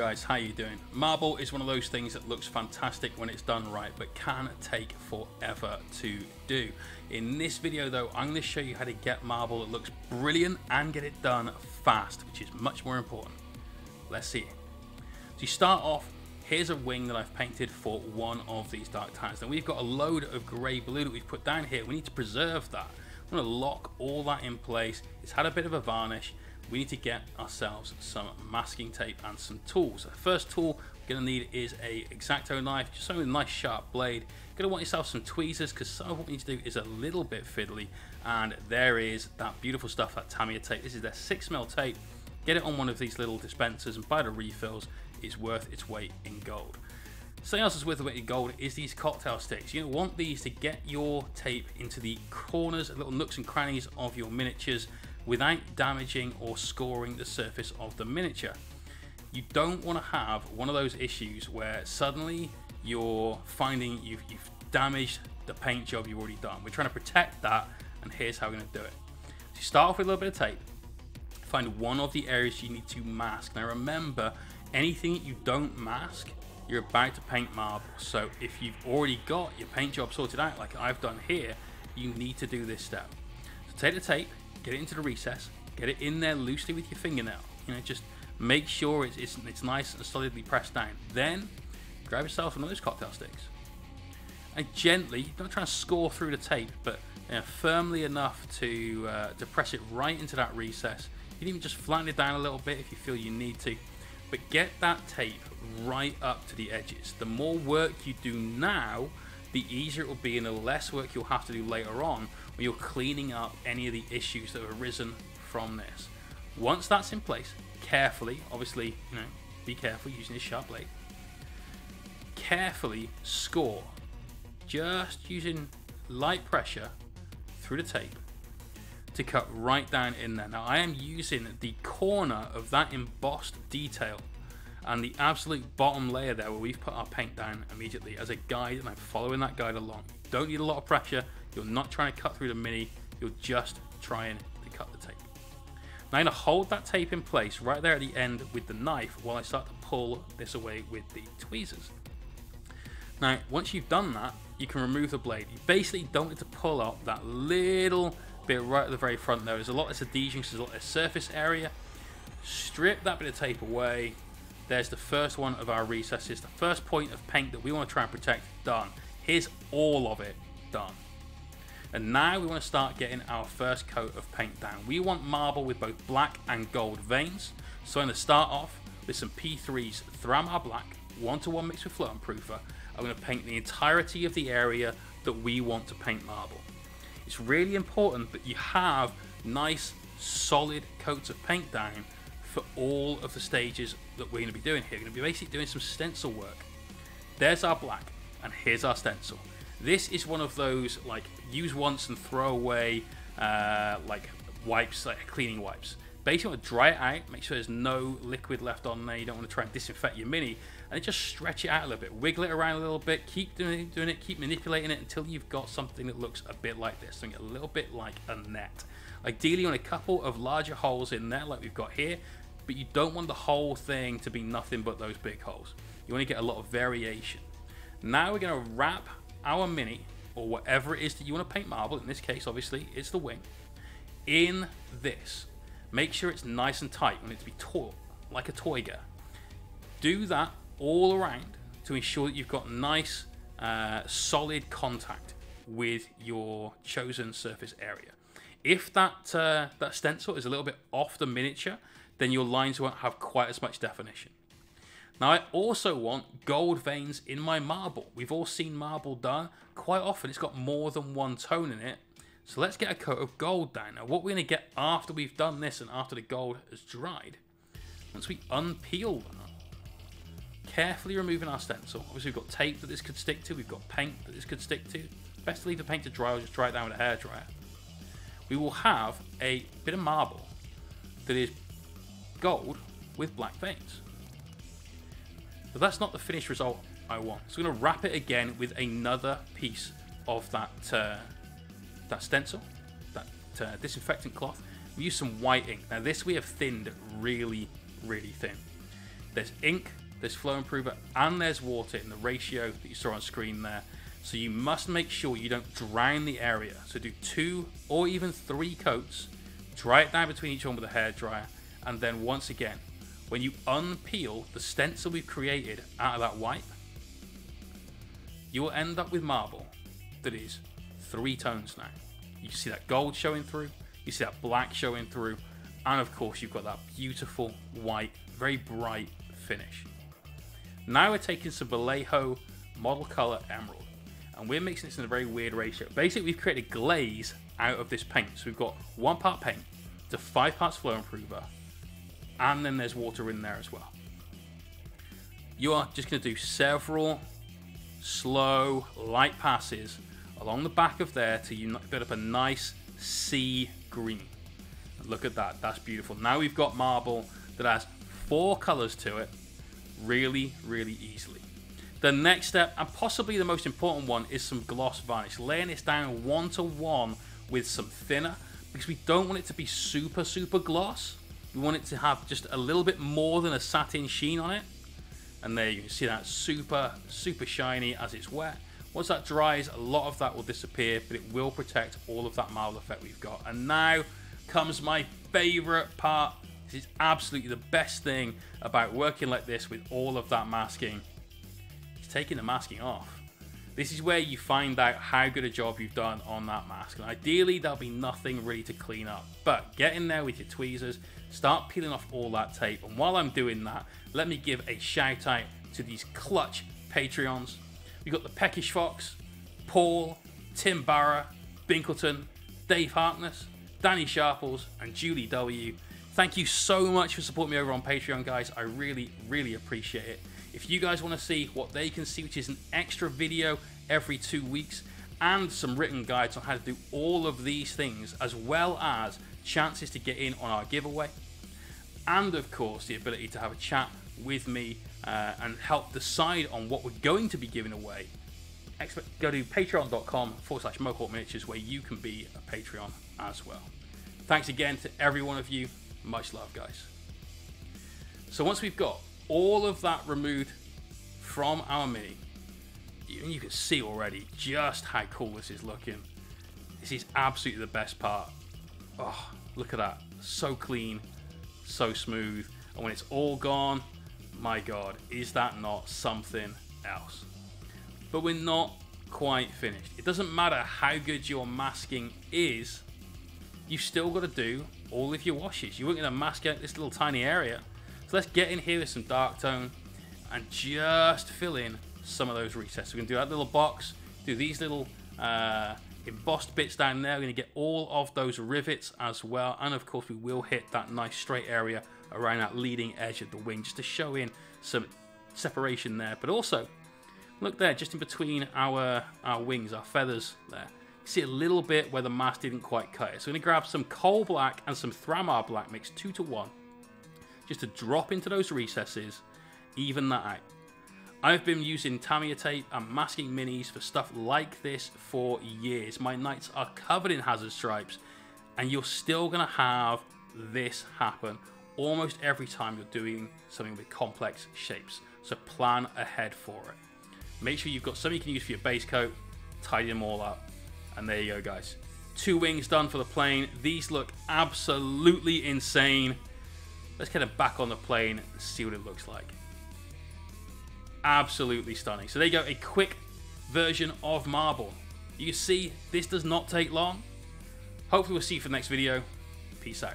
guys, how are you doing? Marble is one of those things that looks fantastic when it's done right, but can take forever to do. In this video though, I'm going to show you how to get marble that looks brilliant and get it done fast, which is much more important. Let's see it. So you start off, here's a wing that I've painted for one of these Dark Talons. Now we've got a load of grey blue that we've put down here. We need to preserve that. I'm to lock all that in place. It's had a bit of a varnish we need to get ourselves some masking tape and some tools. The first tool we're going to need is a X-Acto knife, just something with a nice sharp blade. You're going to want yourself some tweezers because some of what we need to do is a little bit fiddly. And there is that beautiful stuff, that Tamiya tape. This is their 6mm tape. Get it on one of these little dispensers and buy the refills. It's worth its weight in gold. Something else that's worth its weight in gold is these cocktail sticks. You want these to get your tape into the corners, little nooks and crannies of your miniatures without damaging or scoring the surface of the miniature. You don't want to have one of those issues where suddenly you're finding you've, you've damaged the paint job you've already done. We're trying to protect that and here's how we're going to do it. So you start off with a little bit of tape, find one of the areas you need to mask. Now remember, anything that you don't mask, you're about to paint marble. So if you've already got your paint job sorted out like I've done here, you need to do this step. So take the tape, get it into the recess, get it in there loosely with your fingernail. You know, just make sure it's, it's, it's nice and solidly pressed down. Then grab yourself one of those cocktail sticks and gently, don't try to score through the tape, but you know, firmly enough to uh, to press it right into that recess. You can even just flatten it down a little bit if you feel you need to, but get that tape right up to the edges. The more work you do now, the easier it will be and the less work you'll have to do later on when you're cleaning up any of the issues that have arisen from this. Once that's in place, carefully, obviously, you know, be careful using this sharp blade, carefully score, just using light pressure through the tape to cut right down in there. Now I am using the corner of that embossed detail and the absolute bottom layer there where we've put our paint down immediately as a guide and I'm following that guide along. Don't need a lot of pressure, you're not trying to cut through the mini, you're just trying to cut the tape. Now I'm going to hold that tape in place right there at the end with the knife while I start to pull this away with the tweezers. Now once you've done that, you can remove the blade. You basically don't need to pull up that little bit right at the very front there. There's a lot of adhesion, there's a lot of surface area. Strip that bit of tape away, there's the first one of our recesses, the first point of paint that we want to try and protect done. Here's all of it done. And now we want to start getting our first coat of paint down. We want marble with both black and gold veins. So I'm going to start off with some P3's Thamar Black, one to one mixed with Flow Improver. I'm going to paint the entirety of the area that we want to paint marble. It's really important that you have nice solid coats of paint down for all of the stages that we're going to be doing here. We're going to be basically doing some stencil work. There's our black, and here's our stencil. This is one of those like use once and throw away uh, like wipes, like cleaning wipes. Basically, dry it out, make sure there's no liquid left on there. You don't want to try and disinfect your mini, and just stretch it out a little bit, wiggle it around a little bit, keep doing doing it, keep manipulating it until you've got something that looks a bit like this, something a little bit like a net. Ideally, on a couple of larger holes in there, like we've got here, but you don't want the whole thing to be nothing but those big holes. You want to get a lot of variation. Now we're going to wrap our mini, or whatever it is that you want to paint marble, in this case obviously it's the wing, in this. Make sure it's nice and tight. You want it to be taut, like a toy gun. Do that all around to ensure that you've got nice, uh, solid contact with your chosen surface area. If that, uh, that stencil is a little bit off the miniature, then your lines won't have quite as much definition. Now I also want gold veins in my marble. We've all seen marble done. Quite often it's got more than one tone in it. So let's get a coat of gold down. Now what we're going to get after we've done this and after the gold has dried, once we unpeel that, carefully removing our stencil. Obviously we've got tape that this could stick to, we've got paint that this could stick to. Best to leave the paint to dry or just dry it down with a hairdryer. We will have a bit of marble that is gold with black veins. But that's not the finished result I want. So I'm going to wrap it again with another piece of that uh, that stencil, that uh, disinfectant cloth. We use some white ink. Now this we have thinned really, really thin. There's ink, there's flow improver, and there's water in the ratio that you saw on screen there. So you must make sure you don't drown the area. So do two or even three coats, dry it down between each one with a hairdryer, and then once again, when you unpeel the stencil we've created out of that wipe, you will end up with marble that is three tones now. You see that gold showing through, you see that black showing through, and of course you've got that beautiful white, very bright finish. Now we're taking some Vallejo Model Color Emerald, and we're mixing this in a very weird ratio. Basically, we've created a glaze out of this paint. So we've got one part paint to five parts flow improver, and then there's water in there as well. You are just going to do several slow, light passes along the back of there to build up a nice sea green. Look at that, that's beautiful. Now we've got marble that has four colors to it really, really easily. The next step, and possibly the most important one, is some gloss varnish. Laying this down one to one with some thinner because we don't want it to be super, super gloss. We want it to have just a little bit more than a satin sheen on it. And there you can see that super, super shiny as it's wet. Once that dries, a lot of that will disappear, but it will protect all of that mild effect we've got. And now comes my favorite part. This is absolutely the best thing about working like this with all of that masking. It's taking the masking off. This is where you find out how good a job you've done on that mask. And ideally, there'll be nothing really to clean up. But get in there with your tweezers, start peeling off all that tape. And while I'm doing that, let me give a shout out to these clutch Patreons. We've got the Peckish Fox, Paul, Tim Barra, Binkleton, Dave Harkness, Danny Sharples, and Julie W. Thank you so much for supporting me over on Patreon, guys. I really, really appreciate it. If you guys want to see what they can see, which is an extra video every two weeks, and some written guides on how to do all of these things, as well as chances to get in on our giveaway, and of course the ability to have a chat with me uh, and help decide on what we're going to be giving away, go to patreon.com forward slash mohawk miniatures where you can be a Patreon as well. Thanks again to every one of you. Much love, guys. So once we've got all of that removed from our Mini, you, you can see already just how cool this is looking. This is absolutely the best part. Oh, look at that. So clean, so smooth. And when it's all gone, my god, is that not something else? But we're not quite finished. It doesn't matter how good your masking is, you've still got to do all of your washes. You weren't going to mask out this little tiny area. So let's get in here with some dark tone and just fill in some of those recesses. We're going to do that little box, do these little uh, embossed bits down there. We're going to get all of those rivets as well. And of course, we will hit that nice straight area around that leading edge of the wing just to show in some separation there. But also, look there, just in between our, our wings, our feathers there. See a little bit where the mask didn't quite cut it. So we're going to grab some coal black and some Thamar black mixed two to one just to drop into those recesses, even that out. I've been using Tamiya tape and masking minis for stuff like this for years. My knights are covered in hazard stripes, and you're still going to have this happen almost every time you're doing something with complex shapes. So plan ahead for it. Make sure you've got something you can use for your base coat, tidy them all up, and there you go, guys. Two wings done for the plane. These look absolutely insane. Let's get it back on the plane and see what it looks like. Absolutely stunning. So there you go, a quick version of Marble. You can see this does not take long. Hopefully we'll see you for the next video. Peace out.